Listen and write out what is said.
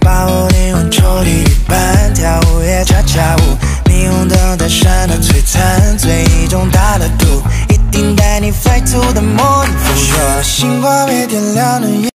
把我灵魂抽离一半，跳舞也恰恰舞。霓虹灯在闪的璀璨，醉意中打了赌，一定带你 fly to the moon。说星光被点亮的夜。